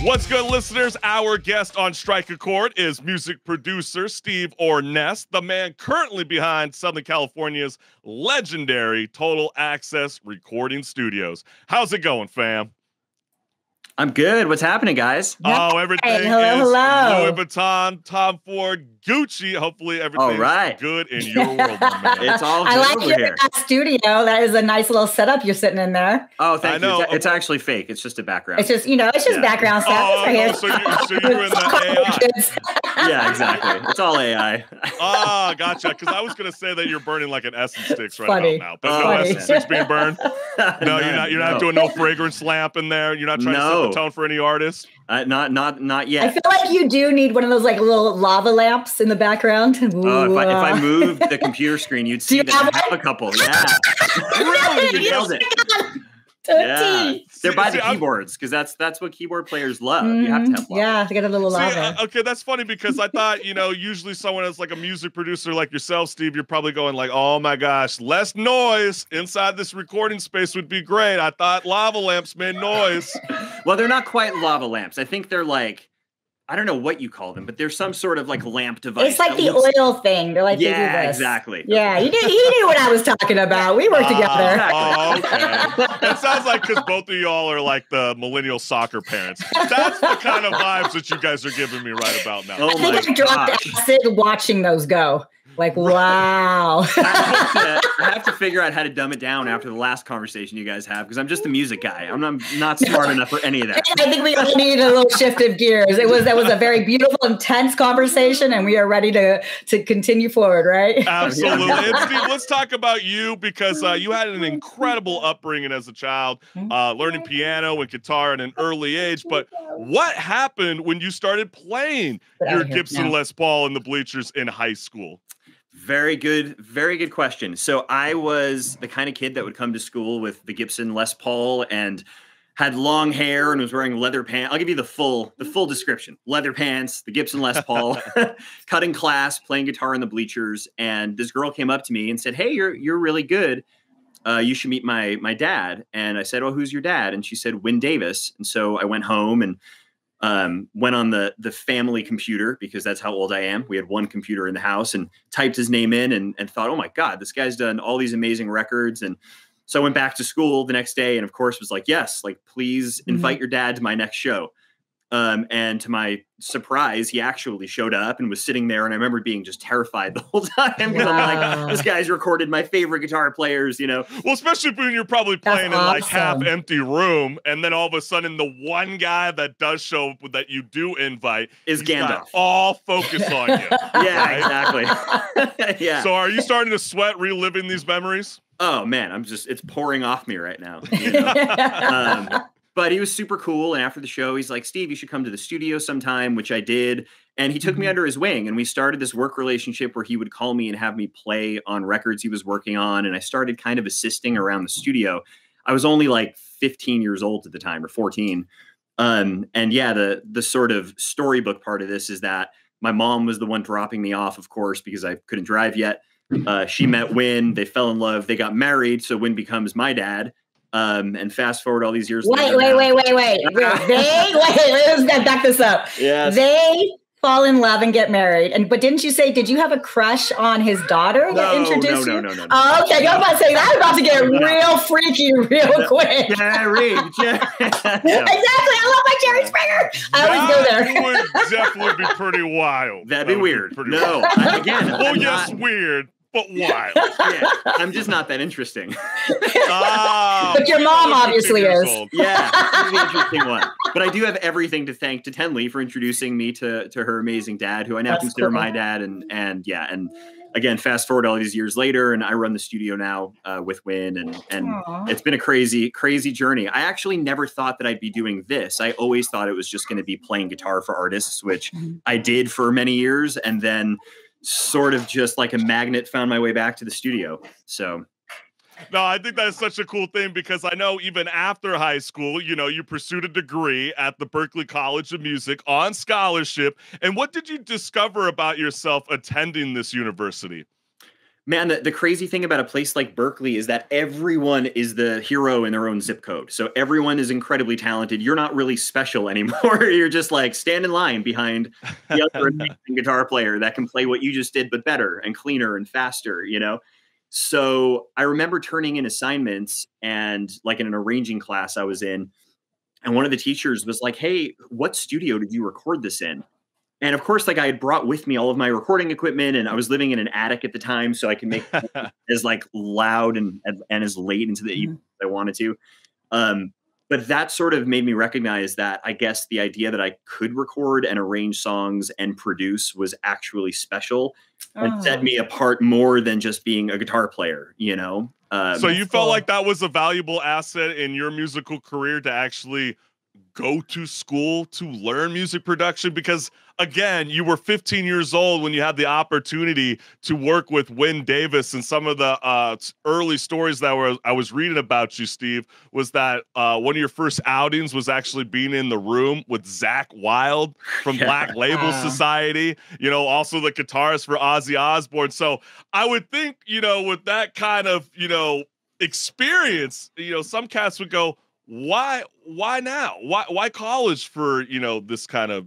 What's good, listeners? Our guest on Strike a Chord is music producer Steve Ornest, the man currently behind Southern California's legendary Total Access Recording Studios. How's it going, fam? I'm good. What's happening, guys? Oh, everything Hey, hello, is hello. Louis Vuitton, Tom Ford, Gucci. Hopefully, everything's right. good in your world, man. It's all good I like over your here. studio. That is a nice little setup you're sitting in there. Oh, thank I you. know. It's, it's actually fake. It's just a background. It's just, you know, it's just Yeah. background stuff. Oh, It's right here. oh, so you- so you're in the AI. Kids. yeah, exactly. It's all AI. Ah, gotcha. Because I was gonna say that you're burning like an essence sticks right Funny. about now, but Oh, no Funny. essence sticks being burned. No, you're not. You're not doing no fragrance lamp in there. You're not trying to set the tone for any artist. Uh, not, not, not yet. I feel like you do need one of those like little lava lamps in the background. Oh, if I, if I uh, moved the computer screen, you'd see you that have I have a couple. Yeah. Really? you nailed it. To Yeah. They're See- by see, the I'm- keyboards because that's that's what keyboard players love. You have to have Mhm. lava. Yeah, to get a little See, lava. uh, okay, that's funny because I thought, you know, usually someone that's like a music producer like yourself, Steve, you're probably going like, oh my gosh, less noise inside this recording space would be great. I thought lava lamps made noise. Well, they're not quite lava lamps. I think they're like I don't know what you call them, but they're some sort of like lamp device. it's like the looks- oil thing. They're like, they do Yeah, this. exactly. Yeah, you did. He knew what I was talking about. We worked together. Ah, oh, okay. It sounds like because both of y'all are like the millennial soccer parents. That's the kind of vibes that you guys are giving me right about now. Oh I think I dropped gosh. acid watching those go. Like, wow. I have, to, I have to figure out how to dumb it down after the last conversation you guys have because I'm just the music guy. I'm not, not smart enough for any of that. I think we all needed a little shift of gears. It was that was a very beautiful, intense conversation, and we are ready to to continue forward, right? Absolutely. And Steve, let's talk about you because uh, you had an incredible upbringing as a child, uh, learning piano and guitar at an early age. But what happened when you started playing your Gibson now. Les Paul in the bleachers in high school? Very good, very good question. So I was the kind of kid that would come to school with the Gibson Les Paul and had long hair and was wearing leather pants. I'll give you the full the full description. Leather pants, the Gibson Les Paul, cutting class, playing guitar in the bleachers, and this girl came up to me and said, "Hey, you're you're really good. Uh, you should meet my my dad." And I said, "Well, who's your dad?" And she said, "Wyn Davis." And so I went home and um, went on the the family computer because that's how old I am. We had one computer in the house and typed his name in and, and thought, oh my God, this guy's done all these amazing records. And so I went back to school the next day and of course was like, yes, like please invite your dad to my next show. Um, and to my surprise, he actually showed up and was sitting there. And I remember being just terrified the whole time because I'm like, this guy's recorded my favorite guitar players, you know. Well, especially when you're probably That's playing in like half empty room, and then all of a sudden the one guy that does show up that you do invite Is he's Gandalf. all focus on you. Yeah, exactly. yeah. So are you starting to sweat reliving these memories? oh man, I'm just it's pouring off me right now. you know? um, but he was super cool. And after the show, he's like, Steve, you should come to the studio sometime, which I did. And he took me Mhm. under his wing and we started this work relationship where he would call me and have me play on records he was working on. And I started kind of assisting around the studio. I was only like 15 years old at the time or 14. Um, and yeah, the the sort of storybook part of this is that my mom was the one dropping me off, of course, because I couldn't drive yet. Uh, she met Wyn, they fell in love, they got married, so Wyn becomes my dad. Um, and fast forward all these years. wait, later wait, now- wait, wait, wait. Wait, They wait. Let's back this up. Yes. They fall in love and get married. And but didn't you say? Did you have a crush on his daughter that no, no, introduced no, you? no, no, no. Oh, okay. I'm about to say that. I'm about to get real freaky real quick. Jerry, Jerry. Exactly. I love my Jerry Springer. I always go there. would definitely be pretty wild. That'd That be would weird. pretty No, wild. Again, Well, I'm yes, not- weird, but why? yeah, I'm just not that interesting. Ah, But your mom obviously is. old. Yeah, is the interesting one. But I do have everything to thank to Tenley for introducing me to to her amazing dad, who I now That's consider cool. my dad. And and yeah, and again, fast forward all these years later, and I run the studio now uh, with Wyn, and and Aw. it's been a crazy, crazy journey. I actually never thought that I'd be doing this. I always thought it was just going to be playing guitar for artists, which Mhm. I did for many years, and then sort of just like a magnet found my way back to the studio. So No, I think that's such a cool thing because I know even after high school, you know, you pursued a degree at the Berklee College of Music on scholarship. And what did you discover about yourself attending this university? Man, the, the crazy thing about a place like Berklee is that everyone is the hero in their own zip code. So everyone is incredibly talented. You're not really special anymore. You're just like stand in line behind the other guitar player that can play what you just did, but better and cleaner and faster, you know? So I remember turning in assignments and like in an arranging class I was in, and one of the teachers was like, Hey, what studio did you record this in? And of course like i had brought with me all of my recording equipment and i was living in an attic at the time so i could make as like loud and and as late into the mm-hmm. evening as i wanted to um, but that sort of made me recognize that i guess the idea that i could record and arrange songs and produce was actually special oh. and set me apart more than just being a guitar player you know um, so you felt like that was a valuable asset in your musical career to actually go to school to learn music production? Because again you were 15 years old when you had the opportunity to work with wyn davis and some of the uh, early stories that were i was reading about you steve was that uh, one of your first outings was actually being in the room with zakk wylde from yeah. black label society you know also the guitarist for ozzy osbourne. So i would think you know with that kind of you know experience you know some cats would go why why now? Why why college for you know this kind of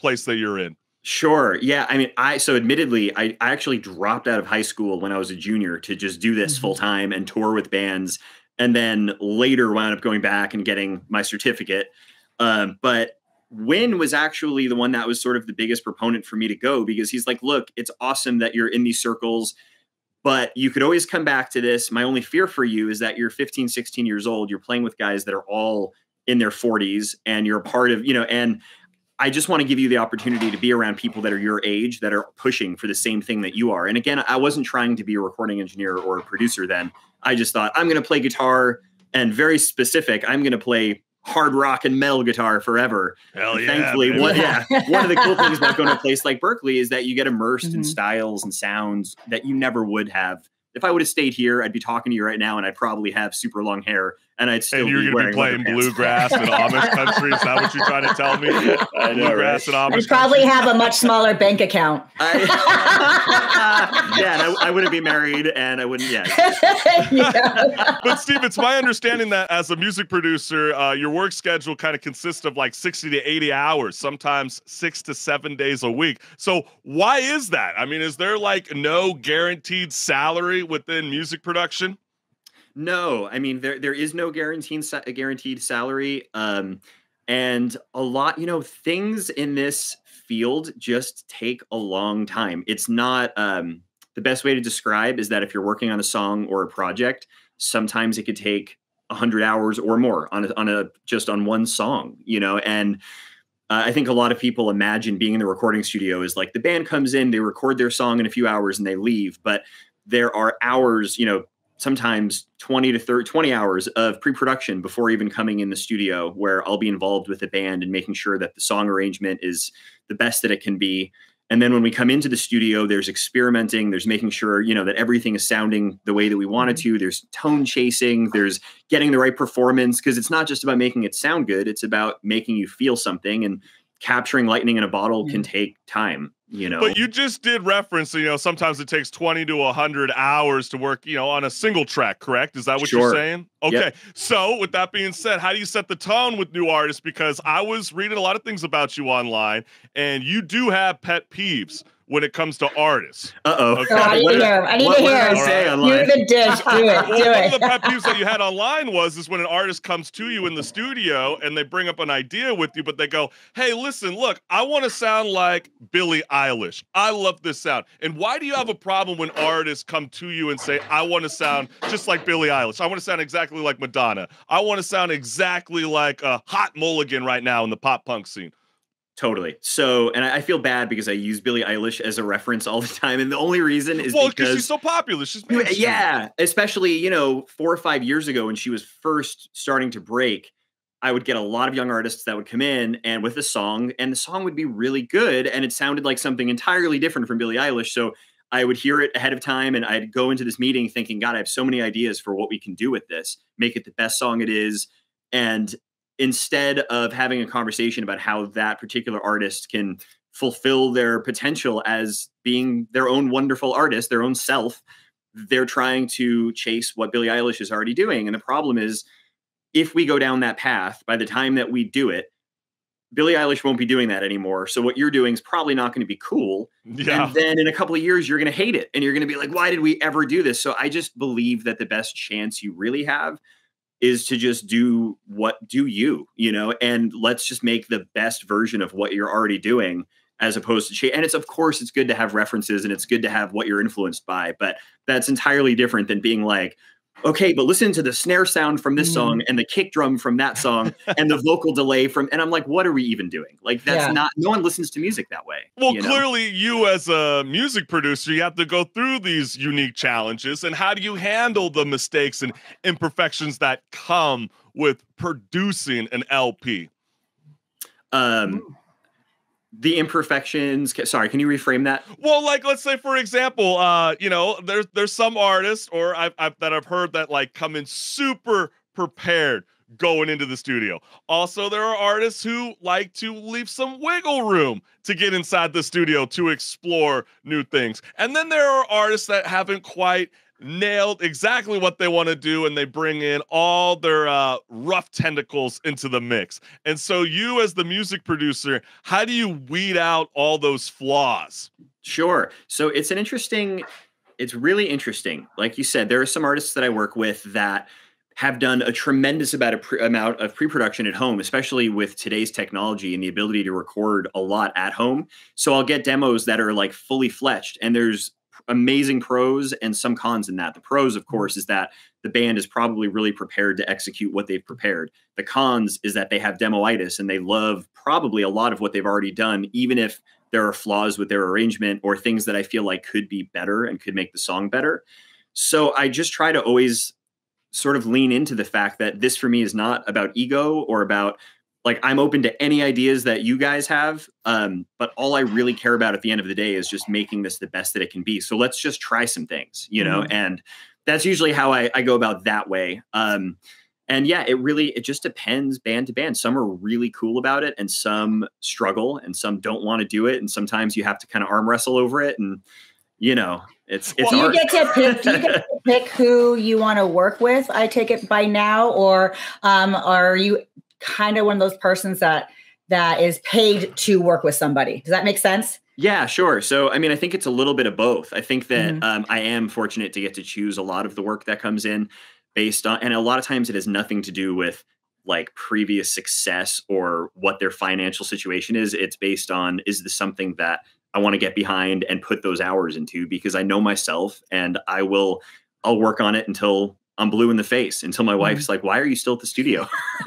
place that you're in? Sure yeah i mean i so admittedly i, I actually dropped out of high school when i was a junior to just do this mm-hmm. full time and tour with bands and then later wound up going back and getting my certificate. Um, but Wyn was actually the one that was sort of the biggest proponent for me to go because he's like, look, it's awesome that you're in these circles but you could always come back to this. My only fear for you is that you're 15, 16 years old, you're playing with guys that are all in their 40s and you're a part of, you know, and I just want to give you the opportunity to be around people that are your age that are pushing for the same thing that you are. And again, I wasn't trying to be a recording engineer or a producer then. I just thought I'm going to play guitar and very specific, I'm going to play hard rock and metal guitar forever. Hell yeah, Thankfully, one, yeah, one of the cool things about going to a place like Berklee is that you get immersed mm-hmm. in styles and sounds that you never would have. If I would have stayed here, I'd be talking to you right now, and I'd probably have super long hair and I'd still and you're going to be playing bluegrass in Amish country. Is that what you're trying to tell me? I know, bluegrass right? and Amish. I'd probably country? have a much smaller bank account. I, yeah, I, I, wouldn't be married, and I wouldn't. Yeah. yeah. but Steve, it's my understanding that as a music producer, uh, your work schedule kind of consists of like 60 to 80 hours, sometimes six to seven days a week. So why is that? I mean, is there like no guaranteed salary within music production? No, I mean there there is no guaranteed guaranteed salary, um, and a lot you know things in this field just take a long time. It's not um, the best way to describe is that if you're working on a song or a project, sometimes it could take hundred hours or more on a, on a just on one song, you know, and. Uh, I think a lot of people imagine being in the recording studio is like the band comes in, they record their song in a few hours and they leave. But there are hours, you know, sometimes 20 to 30 20 hours of pre-production before even coming in the studio where I'll be involved with the band and making sure that the song arrangement is the best that it can be. And then when we come into the studio there's experimenting there's making sure you know that everything is sounding the way that we want it mm-hmm. to there's tone chasing there's getting the right performance because it's not just about making it sound good it's about making you feel something and capturing lightning in a bottle can take time you know? But you just did reference you know sometimes it takes 20 to 100 hours to work you know on a single track correct? Is that what sure. you're saying okay. Yep. so with that being said how do you set the tone with new artists? Because i was reading a lot of things about you online and you do have pet peeves when it comes to artists. Uh oh. Okay. I need to hear. I need what, to hear. I say right. You're the dish. Do it. Do well, it. One of the pet peeves that you had online was is when an artist comes to you in the studio and they bring up an idea with you, but they go, "Hey, listen, look, I want to sound like Billie Eilish. I love this sound." And why do you have a problem when artists come to you and say, "I want to sound just like Billie Eilish. I want to sound exactly like Madonna. I want to sound exactly like a hot mulligan right now in the pop punk scene." Totally. So, and I feel bad because I use Billie Eilish as a reference all the time, and the only reason is well, because she's so popular. She's yeah, especially you know four or five years ago when she was first starting to break. I would get a lot of young artists that would come in and with a song, and the song would be really good, and it sounded like something entirely different from Billie Eilish. So I would hear it ahead of time, and I'd go into this meeting thinking, God, I have so many ideas for what we can do with this. Make it the best song it is, and instead of having a conversation about how that particular artist can fulfill their potential as being their own wonderful artist, their own self. They're trying to chase what Billie Eilish is already doing. And the problem is, if we go down that path, by the time that we do it, Billie Eilish won't be doing that anymore. So what you're doing is probably not going to be cool. Yeah. And then in a couple of years, you're going to hate it. And you're going to be like, why did we ever do this? So I just believe that the best chance you really have is to just do what do you, you know, and let's just make the best version of what you're already doing as opposed to change. And it's, of course, it's good to have references and it's good to have what you're influenced by, but that's entirely different than being like, okay, but listen to the snare sound from this song Mm. and the kick drum from that song and the vocal delay from, and I'm like, what are we even doing? Like, that's Yeah. not, no one listens to music that way. Well, you know? clearly, you as a music producer, you have to go through these unique challenges. And how do you handle the mistakes and imperfections that come with producing an LP? Um, the imperfections. Sorry, can you reframe that? Well, like let's say for example, uh, you know, there's there's some artists or I've, I've that I've heard that like come in super prepared going into the studio. Also, there are artists who like to leave some wiggle room to get inside the studio to explore new things. And then there are artists that haven't quite nailed exactly what they want to do and they bring in all their uh, rough tentacles into the mix. And so you as the music producer, how do you weed out all those flaws? Sure. So it's an interesting, it's really interesting. Like you said, there are some artists that I work with that have done a tremendous pre- amount of pre-production at home, especially with today's technology and the ability to record a lot at home. So I'll get demos that are like fully fledged and there's amazing pros and some cons in that. The pros, of mm-hmm. course, is that the band is probably really prepared to execute what they've prepared. The cons is that they have demoitis and they love probably a lot of what they've already done, even if there are flaws with their arrangement or things that I feel like could be better and could make the song better. So I just try to always sort of lean into the fact that this for me is not about ego or about like I'm open to any ideas that you guys have. Um, but all I really care about at the end of the day is just making this the best that it can be. So let's just try some things, you know, and that's usually how I, I go about that way. Um, and yeah, it really it just depends band to band. Some are really cool about it, and some struggle, and some don't want to do it. And sometimes you have to kind of arm wrestle over it, and you know, it's it's do you get to pick? Do you get to pick who you want to work with? I take it by now, or um, are you kind of one of those persons that that is paid to work with somebody? Does that make sense? Yeah, sure. So, I mean, I think it's a little bit of both. I think that Mhm. um, I am fortunate to get to choose a lot of the work that comes in based on, and a lot of times it has nothing to do with like previous success or what their financial situation is. It's based on is this something that I want to get behind and put those hours into because I know myself and I will, I'll work on it until I'm blue in the face, until my wife's like, why are you still at the studio?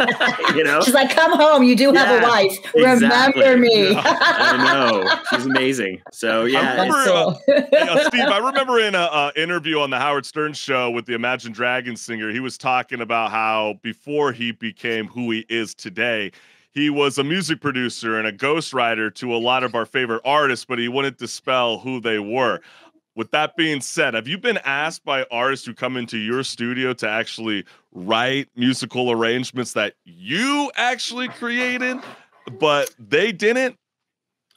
you know? She's like, "Come home. You do have a Yeah, wife. exactly. Remember me." Yeah. I know. She's amazing. So, yeah. remember, it's- uh, That's Hey, uh. Steve, I remember in a, uh interview on the Howard Stern show with the Imagine Dragons singer, he was talking about how before he became who he is today, he was a music producer and a ghostwriter to a lot of our favorite artists, but he wouldn't dispel who they were. With that being said, have you been asked by artists who come into your studio to actually write musical arrangements that you actually created, but they didn't?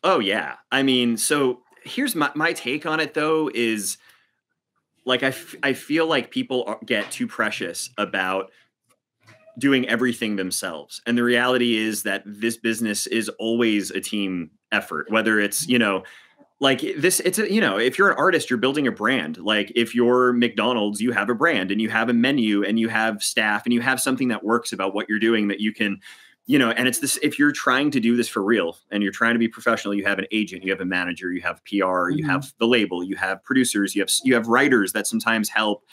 Oh yeah. I mean, so here's my my take on it though is like I, I feel like people are, get too precious about doing everything themselves. And the reality is that this business is always a team effort, whether it's, you know, like this it's a you know if you're an artist you're building a brand. Like if you're mcdonald's you have a brand and you have a menu and you have staff and you have something that works about what you're doing that you can you know and it's this if you're trying to do this for real and you're trying to be professional you have an agent you have a manager you have pr you Mhm. have the label you have producers you have you have writers that sometimes help.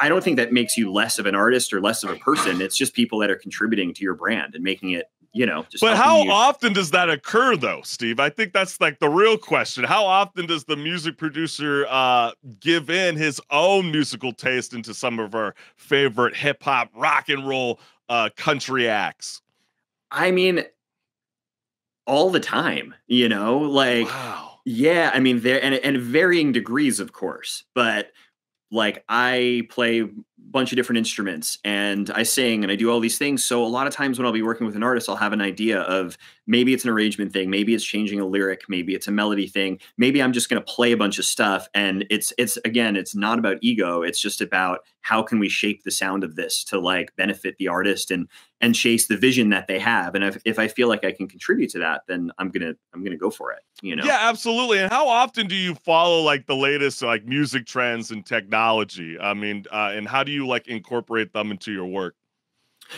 I don't think that makes you less of an artist or less of a person. It's just people that are contributing to your brand and making it you know just But how you- often does that occur, though, Steve? I think that's like the real question. How often does the music producer uh, give in his own musical taste into some of our favorite hip hop, rock and roll, uh, country acts? i mean all the time you know like wow. Yeah, I mean there and and varying degrees, of course. But like I play bunch of different instruments and I sing and I do all these things. So a lot of times when I'll be working with an artist, I'll have an idea of maybe it's an arrangement thing, maybe it's changing a lyric, maybe it's a melody thing, maybe I'm just going to play a bunch of stuff. And it's it's again, it's not about ego. It's just about how can we shape the sound of this to like benefit the artist and and chase the vision that they have. And if, if I feel like I can contribute to that, then I'm gonna I'm gonna go for it. You know? Yeah, absolutely. And how often do you follow like the latest like music trends and technology? I mean, uh, and how do you like incorporate them into your work?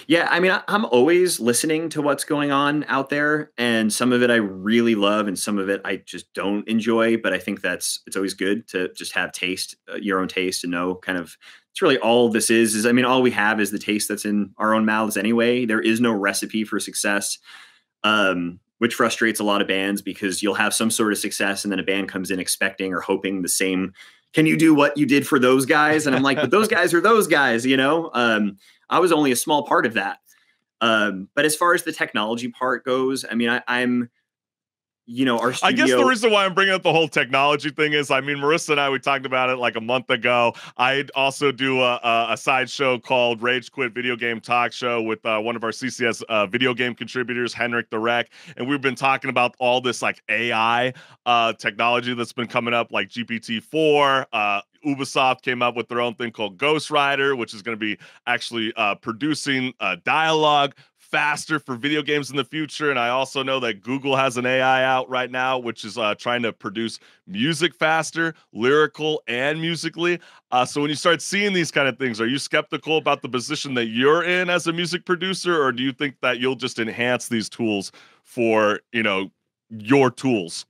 Yeah, I mean, I, am always listening to what's going on out there, and some of it I really love, and some of it I just don't enjoy. But I think that's it's always good to just have taste, uh, your own taste, and know kind of it's really all this is. Is I mean, all we have is the taste that's in our own mouths anyway. There is no recipe for success, um, which frustrates a lot of bands because you'll have some sort of success, and then a band comes in expecting or hoping the same. Can you do what you did for those guys? And I'm like, but those guys are those guys, you know. Um, I was only a small part of that. Um, but as far as the technology part goes, I mean, I, I'm you know, our studio. I guess the reason why I'm bringing up the whole technology thing is, I mean, Marissa and I we talked about it like a month ago. I also do a, a, a side show called Rage Quit Video Game Talk Show with uh, one of our CCS uh, video game contributors, Henrik the Wreck, and we've been talking about all this like AI uh, technology that's been coming up, like GPT four. Uh, Ubisoft came up with their own thing called Ghostwriter, which is going to be actually uh, producing uh, dialogue faster for video games in the future. And I also know that Google has an AI out right now, which is uh, trying to produce music faster, lyrical and musically. Uh, so when you start seeing these kind of things, are you skeptical about the position that you're in as a music producer, or do you think that you'll just enhance these tools for you know your tools?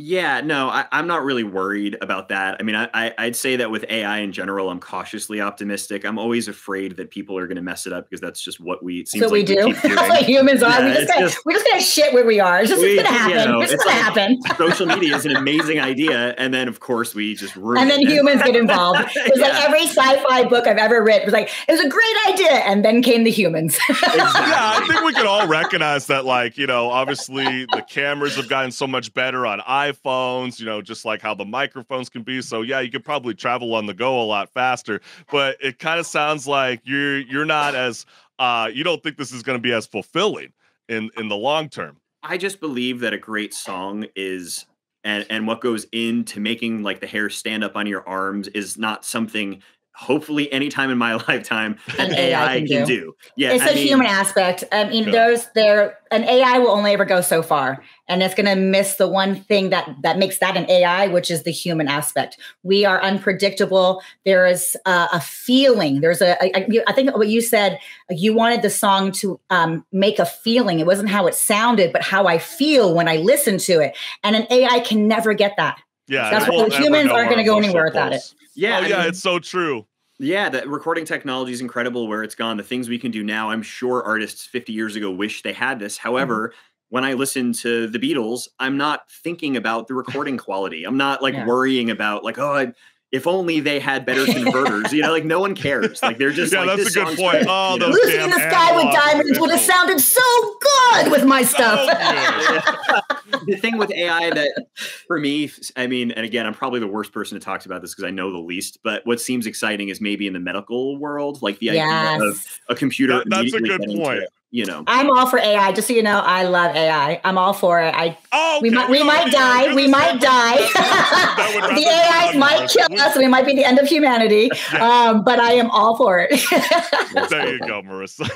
Yeah, no, I, am not really worried about that. I mean, I, I, would say that with AI in general, I'm cautiously optimistic. I'm always afraid that people are going to mess it up because that's just what we seems so we do. We humans are. Yeah, we just, gonna, just, we're just gonna shit where we are. It's just gonna happen. You know, it's, it's, gonna happen. social media is an amazing idea, and then of course we just ruin and then it. humans get involved. It's yeah. like every sci-fi book I've ever read was like it was a great idea, and then came the humans. exactly. Yeah, I think we can all recognize that. Like you know, obviously the cameras have gotten so much better on iPhones. You know, just like how the microphones can be. So yeah, you could probably travel on the go a lot faster. But it kind of sounds like you're you're not as uh you don't think this is going to be as fulfilling in in the long term. I just believe that a great song is and and what goes into making like the hair stand up on your arms is not something hopefully anytime in my lifetime an, an AI, AI, can, can do. do. Yeah, it's I a mean, human aspect. I mean, yeah. there's there an AI will only ever go so far, and it's going to miss the one thing that that makes that an AI, which is the human aspect. We are unpredictable. There is a, a feeling. There's a. I, I think what you said. You wanted the song to um, make a feeling. It wasn't how it sounded, but how I feel when I listen to it. And an AI can never get that. Yeah, that's what humans aren't going to go anywhere without it. Yeah, oh, yeah, mean, it's so true. Yeah, the recording technology is incredible where it's gone. The things we can do now, I'm sure artists 50 years ago wish they had this. However, mm-hmm. when I listen to the Beatles, I'm not thinking about the recording quality. I'm not like yeah. worrying about like, oh, I, if only they had better converters. you know, like no one cares. Like they're just yeah, like, that's a good point. Oh, those Lucy in the Sky with Diamonds would have sounded so good with my stuff. the thing with AI that for me, I mean, and again, I'm probably the worst person to talk about this because I know the least. But what seems exciting is maybe in the medical world, like the yes. idea of a computer. That, that's a good point. you know. I'm all for ai just so you know i love ai i'm all for it. I oh, okay. we might we might die. we might die. the ais might kill us we might be the end of humanity um, but i am all for it. There you go marissa.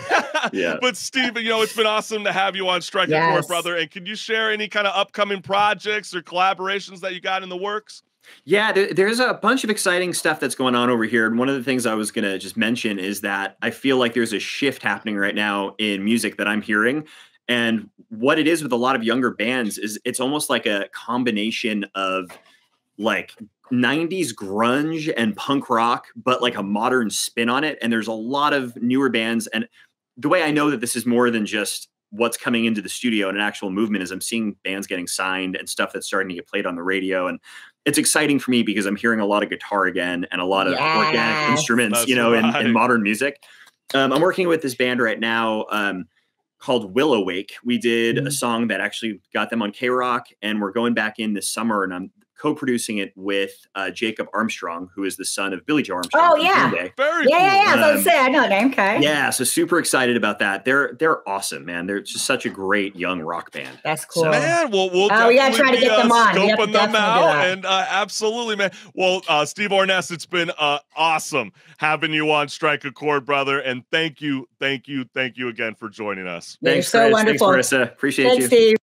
Yeah. But steve you know it's been awesome to have you on strike yes. Court, brother and can you share any kind of upcoming projects or collaborations that you got in the works yeah, there's a bunch of exciting stuff that's going on over here. And one of the things I was going to just mention is that I feel like there's a shift happening right now in music that I'm hearing. And what it is with a lot of younger bands is it's almost like a combination of like 90s grunge and punk rock, but like a modern spin on it. And there's a lot of newer bands. And the way I know that this is more than just what's coming into the studio and an actual movement is I'm seeing bands getting signed and stuff that's starting to get played on the radio. And it's exciting for me because I'm hearing a lot of guitar again and a lot of yes. organic instruments, That's you know, right. in, in, modern music. Um, I'm working with this band right now um, called Willow Wake. We did mm-hmm. a song that actually got them on KROQ, and we're going back in this summer, and I'm co-producing it with uh, Jakob Armstrong, who is the son of Billie Joe Armstrong. Oh, yeah. Green Day. Very Yeah, yeah, yeah. I was about to Um, say, I know the name. Okay. Yeah, so super excited about that. They're they're awesome, man. They're just such a great young rock band. That's cool. Man, well, we'll Oh, we gotta try to get them uh, on. We have Scoping them out, and uh, absolutely, man. Well, uh, Steve Ornest, it's been uh, awesome having you on Strike a Chord, brother, and thank you, thank you, thank you again for joining us. You're Thanks, so Chris. wonderful. Thanks, Marissa. Appreciate Thanks, you. Steve.